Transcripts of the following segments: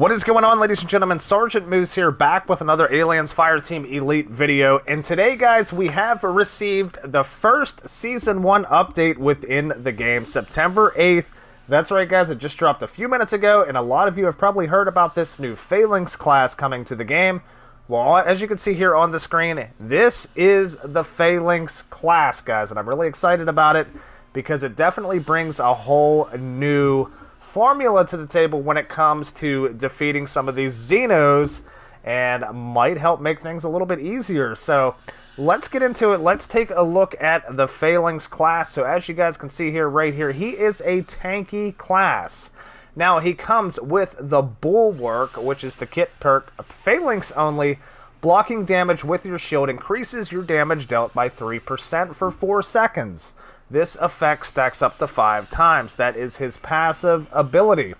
What is going on, ladies and gentlemen? Sergeant Moose here, back with another Aliens Fireteam Elite video. And today, guys, we have received the first Season 1 update within the game, September 8th. That's right, guys, it just dropped a few minutes ago, and a lot of you have probably heard about this new Phalanx class coming to the game. Well, as you can see here on the screen, this is the Phalanx class, guys, and I'm really excited about it because it definitely brings a whole new formula to the table when it comes to defeating some of these Xenos and might help make things a little bit easier. So let's get into it. Let's take a look at the Phalanx class. So as you guys can see here, right here, he is a tanky class. Now he comes with the Bulwark, which is the kit perk, Phalanx only. Blocking damage with your shield increases your damage dealt by 3% for 4 seconds. This effect stacks up to five times. That is his passive ability.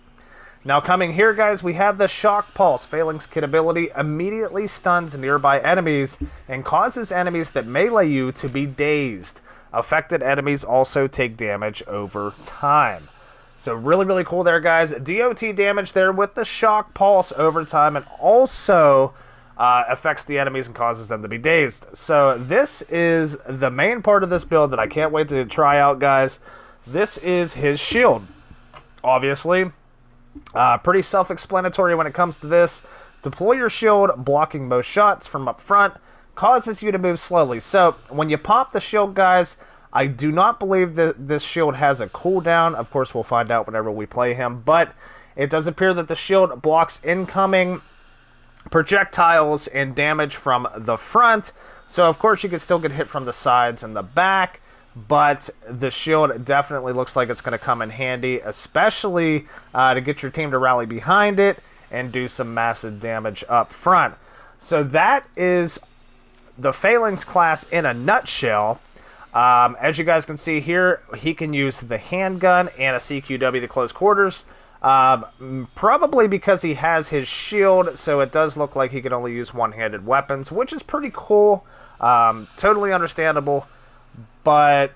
Now coming here, guys, we have the Shock Pulse. Phalanx kit ability immediately stuns nearby enemies and causes enemies that melee you to be dazed. Affected enemies also take damage over time. So really, really cool there, guys. DOT damage there with the Shock Pulse over time and also uh, affects the enemies and causes them to be dazed. So this is the main part of this build that I can't wait to try out, guys. This is his shield. Obviously, uh, pretty self-explanatory when it comes to this. Deploy your shield, blocking most shots from up front, causes you to move slowly. So when you pop the shield, guys, I do not believe that this shield has a cooldown. Of course, we'll find out whenever we play him, but it does appear that the shield blocks incoming projectiles and damage from the front. So, of course, you could still get hit from the sides and the back, but the shield definitely looks like it's going to come in handy, especially uh, to get your team to rally behind it and do some massive damage up front. So, that is the Phalanx class in a nutshell. Um, as you guys can see here, he can use the handgun and a CQW to close quarters. Um, probably because he has his shield, so it does look like he can only use one-handed weapons, which is pretty cool. Um, totally understandable. But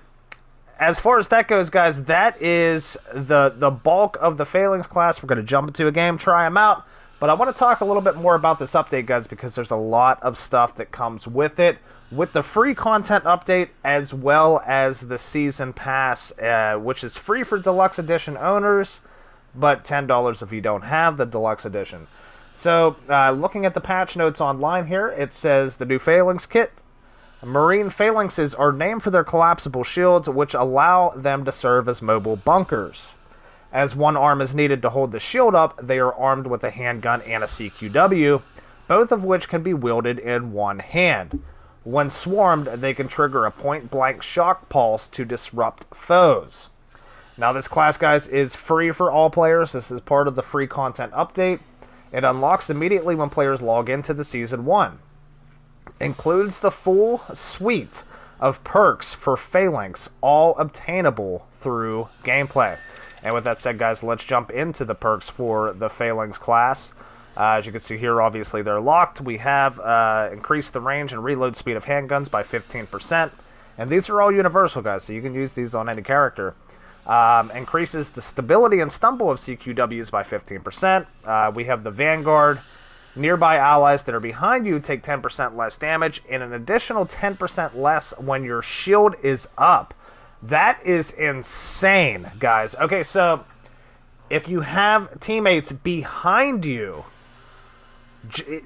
as far as that goes, guys, that is the the bulk of the Phalanx class. We're going to jump into a game, try them out. But I want to talk a little bit more about this update, guys, because there's a lot of stuff that comes with it. With the free content update, as well as the season pass, uh, which is free for deluxe edition owners but $10 if you don't have the deluxe edition. So, uh, looking at the patch notes online here, it says the new Phalanx kit. Marine Phalanxes are named for their collapsible shields, which allow them to serve as mobile bunkers. As one arm is needed to hold the shield up, they are armed with a handgun and a CQW, both of which can be wielded in one hand. When swarmed, they can trigger a point blank shock pulse to disrupt foes. Now, this class, guys, is free for all players. This is part of the free content update. It unlocks immediately when players log into the Season 1. Includes the full suite of perks for Phalanx, all obtainable through gameplay. And with that said, guys, let's jump into the perks for the Phalanx class. Uh, as you can see here, obviously they're locked. We have uh, increased the range and reload speed of handguns by 15%. And these are all universal, guys, so you can use these on any character. Um, increases the stability and stumble of CQWs by 15%. Uh, we have the Vanguard. Nearby allies that are behind you take 10% less damage and an additional 10% less when your shield is up. That is insane, guys. Okay, so if you have teammates behind you,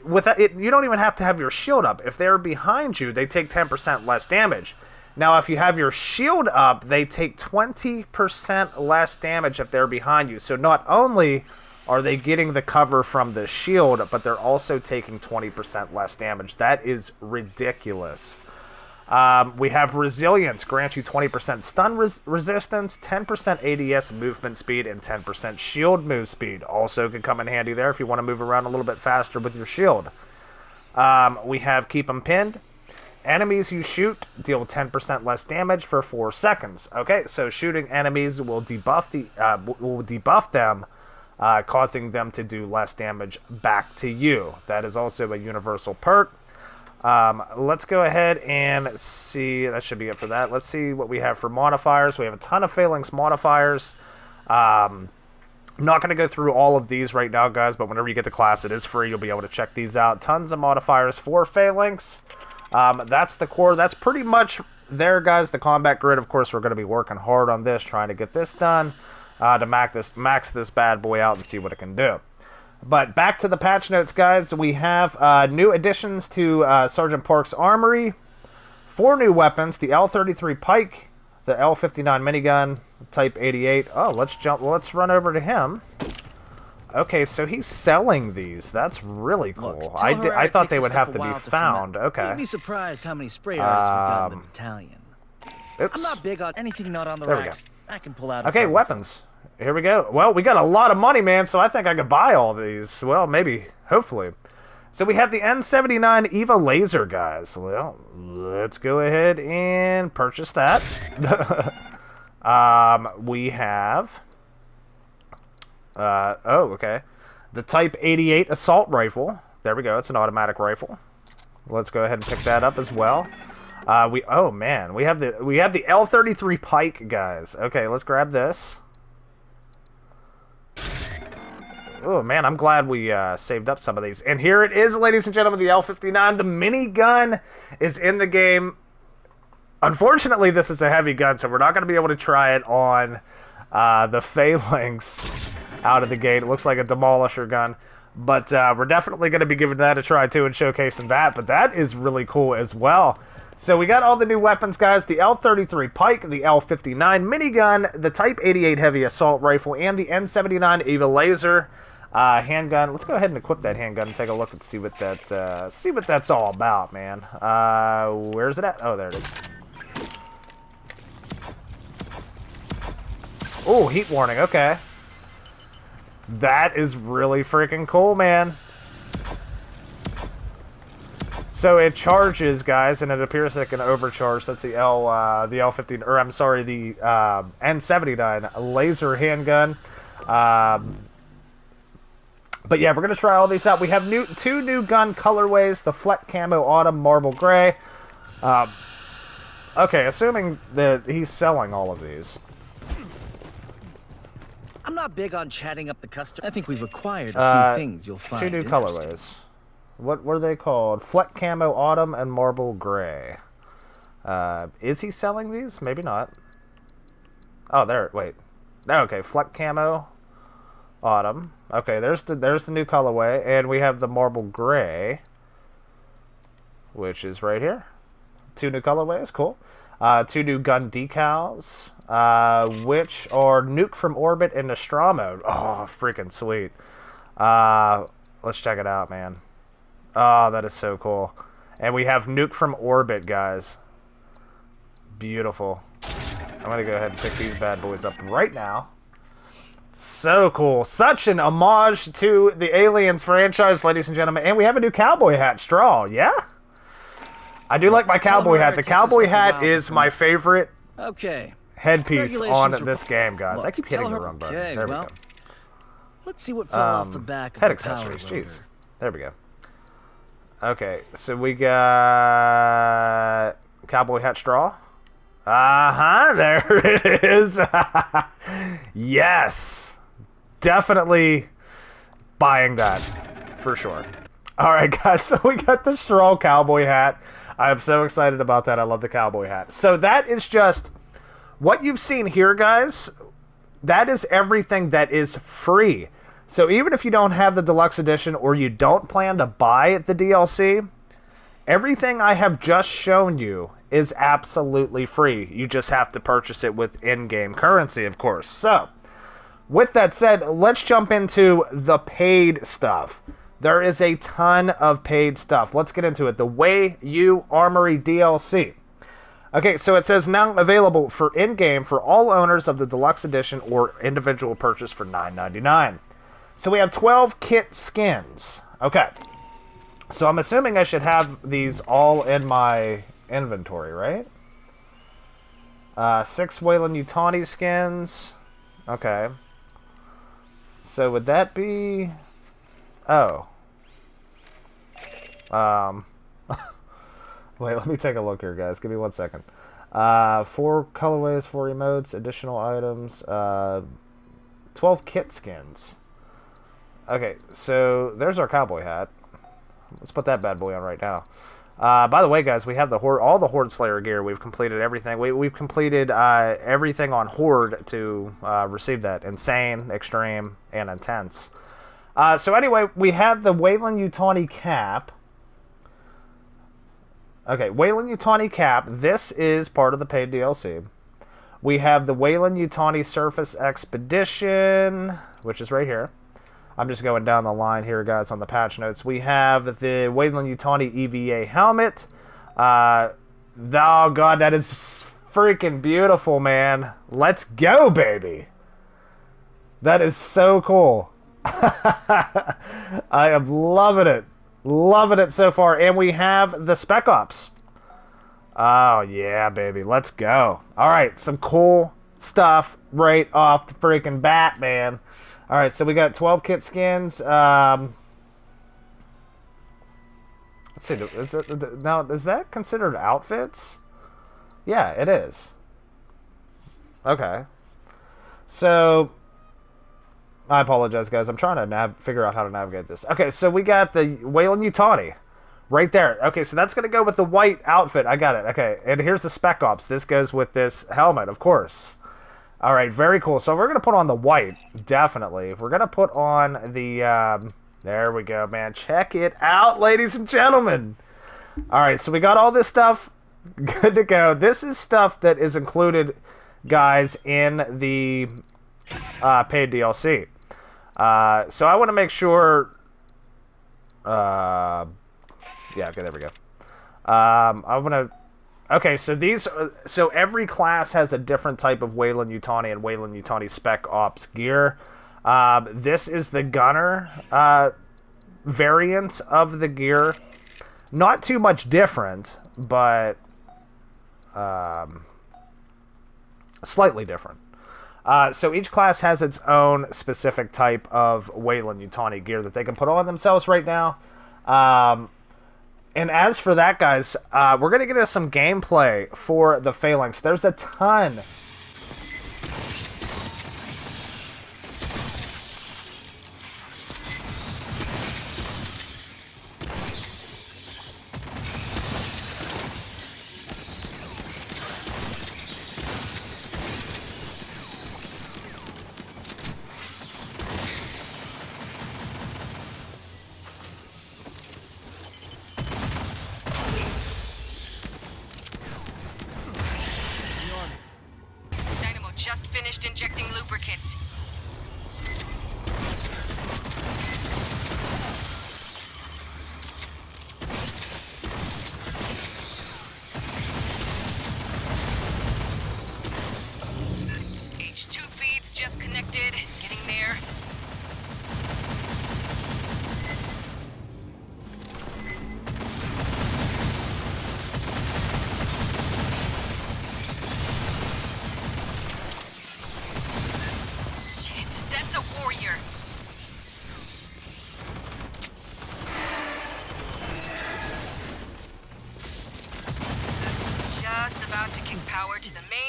with it, you don't even have to have your shield up. If they're behind you, they take 10% less damage. Now, if you have your shield up, they take 20% less damage if they're behind you. So not only are they getting the cover from the shield, but they're also taking 20% less damage. That is ridiculous. Um, we have resilience, grants you 20% stun res- resistance, 10% ADS movement speed, and 10% shield move speed. Also, can come in handy there if you want to move around a little bit faster with your shield. Um, we have keep them pinned, Enemies you shoot deal 10% less damage for 4 seconds. Okay, so shooting enemies will debuff the uh, will debuff them, uh, causing them to do less damage back to you. That is also a universal perk. Um, let's go ahead and see. That should be it for that. Let's see what we have for modifiers. We have a ton of Phalanx modifiers. Um, I'm not going to go through all of these right now, guys, but whenever you get the class, it is free. You'll be able to check these out. Tons of modifiers for Phalanx. Um, that's the core. That's pretty much there, guys. The combat grid, of course, we're going to be working hard on this, trying to get this done uh, to max this, max this bad boy out and see what it can do. But back to the patch notes, guys. We have uh, new additions to uh, Sergeant Park's armory. Four new weapons: the L33 Pike, the L59 minigun, Type 88. Oh, let's jump. Let's run over to him. Okay, so he's selling these. That's really cool. Look, I, I thought they would have to be found. To okay. You'd be surprised how many spray artists um, we've got in the um, battalion. Oops. I'm not big on anything not on the there racks. I can pull out. Okay, weapons. Here we go. Well, we got a lot of money, man, so I think I could buy all these. Well, maybe, hopefully. So we have the N79 EVA laser, guys. Well, let's go ahead and purchase that. um, we have... Uh, oh, okay. The Type 88 assault rifle. There we go. It's an automatic rifle. Let's go ahead and pick that up as well. Uh, we oh man, we have the we have the L33 Pike, guys. Okay, let's grab this. Oh man, I'm glad we uh, saved up some of these. And here it is, ladies and gentlemen, the L59. The minigun is in the game. Unfortunately, this is a heavy gun, so we're not going to be able to try it on uh, the Phalanx out of the gate. It looks like a demolisher gun. But uh, we're definitely going to be giving that a try too and showcasing that. But that is really cool as well. So we got all the new weapons, guys. The L-33 Pike, the L-59 minigun, the Type 88 heavy assault rifle, and the N-79 EVA laser. Uh, handgun. Let's go ahead and equip that handgun and take a look and see what that uh, see what that's all about, man. Uh, where's it at? Oh, there it is. Oh, heat warning. Okay. That is really freaking cool, man. So it charges, guys, and it appears it can overcharge. That's the L, uh, the L15, or I'm sorry, the uh, N79 laser handgun. Um, but yeah, we're gonna try all these out. We have new two new gun colorways: the Fleck Camo Autumn Marble Gray. Um, okay, assuming that he's selling all of these. I'm not big on chatting up the customer. I think we've acquired a few uh, things you'll find. Two new colorways. What were they called? Fleck Camo Autumn and Marble Gray. Uh, is he selling these? Maybe not. Oh, there. Wait. Okay, Fleck Camo Autumn. Okay, there's the there's the new colorway, and we have the marble gray, which is right here. Two new colorways, cool. Uh, two new gun decals, uh, which are Nuke from Orbit and Nostromo. Oh, freaking sweet. Uh, let's check it out, man. Oh, that is so cool. And we have Nuke from Orbit, guys. Beautiful. I'm going to go ahead and pick these bad boys up right now. So cool. Such an homage to the Aliens franchise, ladies and gentlemen. And we have a new cowboy hat straw, yeah? I do like my cowboy hat. The cowboy hat is my favorite okay. headpiece on this game, guys. Look, I keep hitting the wrong button. Okay, there well, we go. Let's see what fell um, off the um, back head accessories. Jeez. There we go. Okay, so we got cowboy hat straw. Uh-huh, there it is. yes. Definitely buying that for sure. All right, guys, so we got the straw cowboy hat. I am so excited about that. I love the cowboy hat. So that is just what you've seen here, guys. That is everything that is free. So even if you don't have the deluxe edition or you don't plan to buy the DLC, everything I have just shown you is absolutely free. You just have to purchase it with in-game currency, of course. So, with that said, let's jump into the paid stuff. There is a ton of paid stuff. Let's get into it. The Wey-Yu Armory DLC. Okay, so it says now available for in-game for all owners of the deluxe edition or individual purchase for $9.99. So we have 12 kit skins. Okay. So I'm assuming I should have these all in my inventory, right? Uh, six Weyland-Yutani skins. Okay. So would that be... Oh. Um... Wait, let me take a look here, guys. Give me one second. Uh, four colorways, four emotes, additional items, uh, 12 kit skins. Okay, so there's our cowboy hat. Let's put that bad boy on right now. Uh, by the way, guys, we have the horde, all the Horde Slayer gear. We've completed everything. We, we've completed uh, everything on Horde to uh, receive that. Insane, Extreme, and Intense. Uh, so anyway, we have the Weyland-Yutani cap. Okay, Weyland-Yutani cap. This is part of the paid DLC. We have the Weyland-Yutani Surface Expedition, which is right here. I'm just going down the line here, guys, on the patch notes. We have the Weyland-Yutani EVA helmet. Uh, oh, God, that is freaking beautiful, man. Let's go, baby. That is so cool. I am loving it. Loving it so far. And we have the Spec Ops. Oh, yeah, baby. Let's go. All right, some cool stuff right off the freaking bat, man. All right, so we got 12 kit skins. Um, let's see. Is it, now, is that considered outfits? Yeah, it is. Okay. So, I apologize, guys. I'm trying to nav- figure out how to navigate this. Okay, so we got the Weyland-Yutani right there. Okay, so that's going to go with the white outfit. I got it. Okay, and here's the Spec Ops. This goes with this helmet, of course. All right, very cool. So we're going to put on the white, definitely. We're going to put on the... Um, there we go, man. Check it out, ladies and gentlemen. All right, so we got all this stuff good to go. This is stuff that is included, guys, in the uh, paid DLC. Uh, so I want to make sure... Uh, yeah, okay, there we go. Um, I want to Okay, so these, so every class has a different type of Weyland-Yutani and Weyland-Yutani Spec Ops gear. Um, this is the Gunner uh, variant of the gear. Not too much different, but um, slightly different. Uh, so each class has its own specific type of Weyland-Yutani gear that they can put on themselves right now. Um, and as for that, guys, uh, we're going to get into some gameplay for the Phalanx. There's a ton finished injecting lubricant. To the mains.